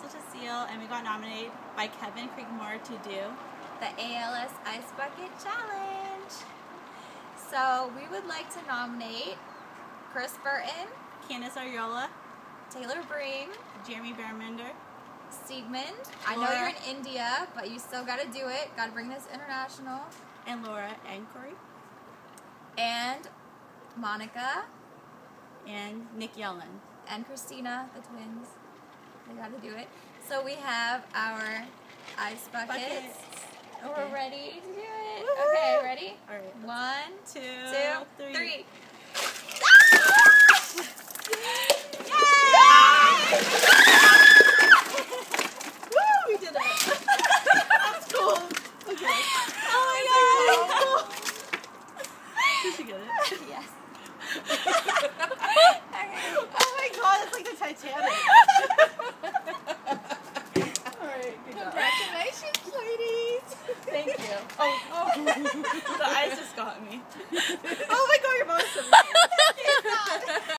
Crystal Tecile, and we got nominated by Kevin Creekmore to do the ALS Ice Bucket Challenge. So we would like to nominate Chris Burton, Candace Ariola, Taylor Bream, Jeremy Bearmender, Siegmund. I know you're in India, but you still got to do it. Got to bring this international. and Laura Ancory, And Monica and Nick Yellen. and Christina, the twins. They got to do it. So we have our ice buckets. Buckets. And We're ready to do it. Woohoo! Okay, ready? All right. One, Two, two, three. three. Woo! We did it. That's cool. Okay. Oh my god! Did she get it? yes. Oh my god, it's like the Titanic. Oh, oh. the eyes just got me.